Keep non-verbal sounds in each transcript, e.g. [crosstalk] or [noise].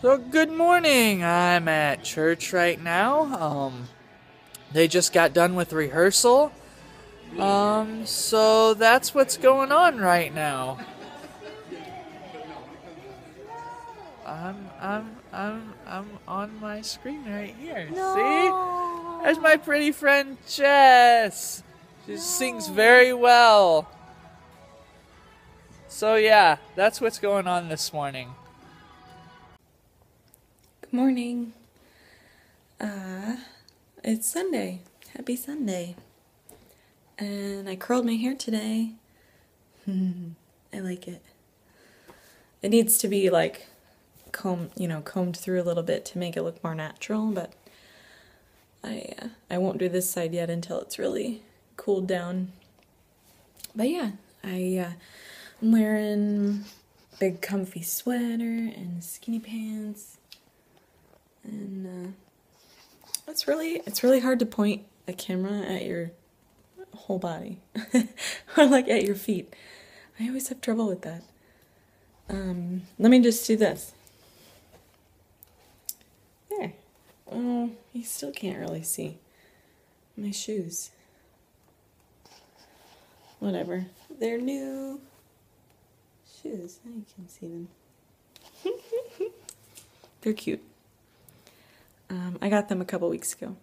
So good morning. I'm at church right now. Um, they just got done with rehearsal. Um, so that's what's going on right now. I'm I'm I'm I'm on my screen right here. See? There's my pretty friend Jess. She sings very well. So yeah, that's what's going on this morning. Good morning. Uh, it's Sunday. Happy Sunday. And I curled my hair today. [laughs] I like it. It needs to be like combed, you know, combed through a little bit to make it look more natural, but I uh, I won't do this side yet until it's really cooled down. But yeah, I uh, I'm wearing big comfy sweater and skinny pants and uh, it's really it's really hard to point a camera at your whole body [laughs] or like at your feet. I always have trouble with that. Um, let me just do this. There. Oh, you still can't really see my shoes. Whatever. They're new shoes. I can see them. [laughs] They're cute. Um, I got them a couple weeks ago.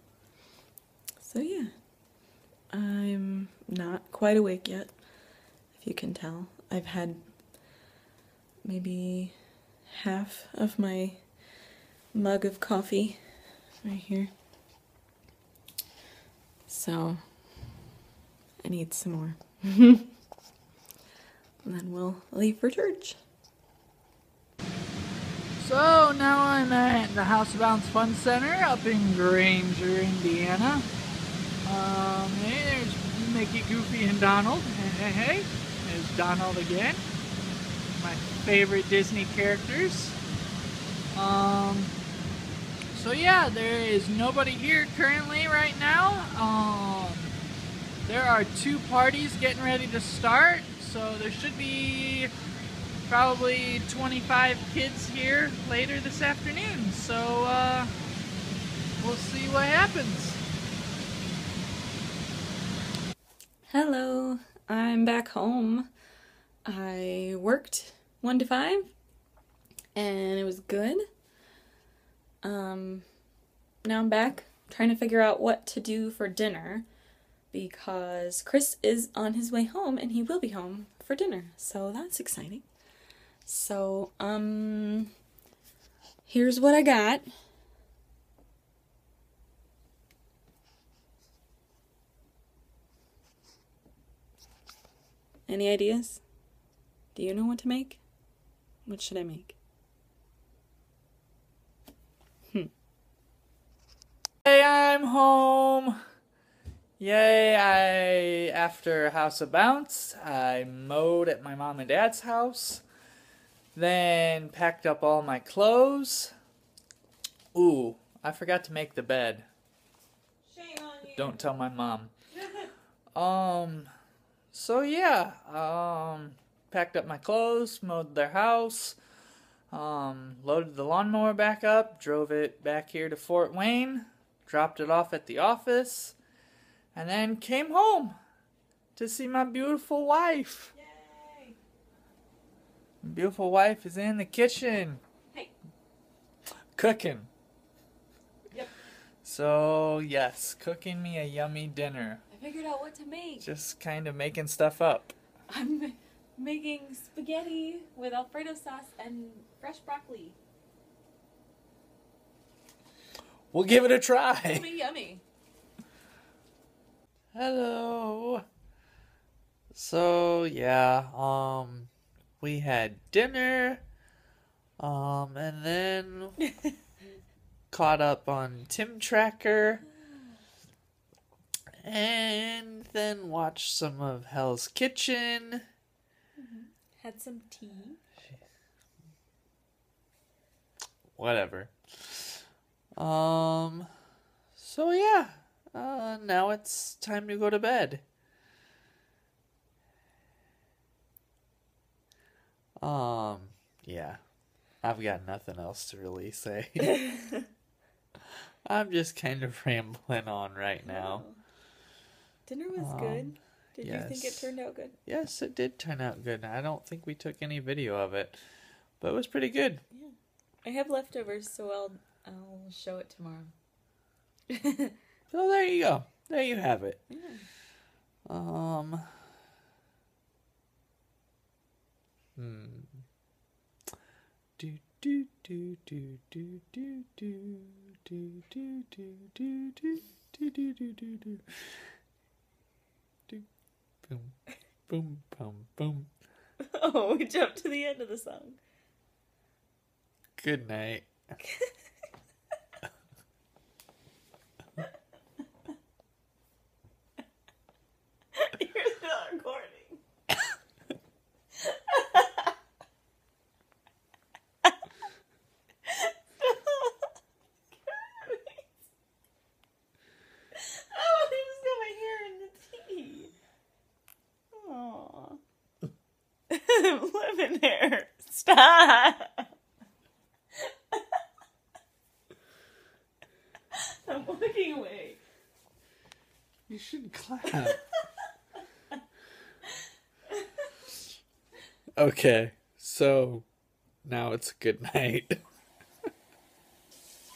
So yeah, I'm not quite awake yet, if you can tell. I've had maybe half of my mug of coffee right here. So I need some more. [laughs] and then we'll leave for church. So now I'm at the House of Bounce Fun Center up in Granger, Indiana. Um, hey, there's Mickey, Goofy, and Donald. Hey, hey, hey, there's Donald again. My favorite Disney characters. Um, so yeah, there is nobody here currently right now. Um, there are two parties getting ready to start, so there should be probably 25 kids here later this afternoon. So uh, we'll see what happens. Hello, I'm back home. I worked 1 to 5 and it was good. Um now I'm back trying to figure out what to do for dinner because Chris is on his way home and he will be home for dinner. So that's exciting. So, um, here's what I got. Any ideas? Do you know what to make? What should I make? Hmm. Hey, I'm home. Yay, I after House of Bounce, I mowed at my mom and dad's house. Then packed up all my clothes. Ooh, I forgot to make the bed. Shame on you. Don't tell my mom. [laughs] um so yeah, um packed up my clothes, mowed their house, um loaded the lawnmower back up, drove it back here to Fort Wayne, dropped it off at the office, and then came home to see my beautiful wife. Beautiful wife is in the kitchen. Hey. Cooking. Yep. So, yes, cooking me a yummy dinner. I figured out what to make. Just kind of making stuff up. I'm making spaghetti with Alfredo sauce and fresh broccoli. We'll give it a try. It'll be yummy. Hello. So, yeah, um we had dinner um and then [laughs] caught up on Tim Tracker and then watched some of Hell's Kitchen. Had some tea. Whatever. Um so yeah, uh now it's time to go to bed. Um yeah. I've got nothing else to really say. [laughs] I'm just kind of rambling on right now. Oh. Dinner was Um, good. Did you think it turned out good? Yes, it did turn out good. I don't think we took any video of it, but it was pretty good. Yeah. I have leftovers, so I'll I'll show it tomorrow. [laughs] So there you go. There you have it. yeah. Um. Hmm. Do do do do do do do do do do do do do do do do do. Do boom boom boom boom. Oh, we jumped to the end of the song. Good night. You're not recording. Oh, I just got my hair in the tea. Aw. I'm living [laughs] there. Stop. [laughs] I'm walking away. You should clap. [laughs] okay, so now it's a good night.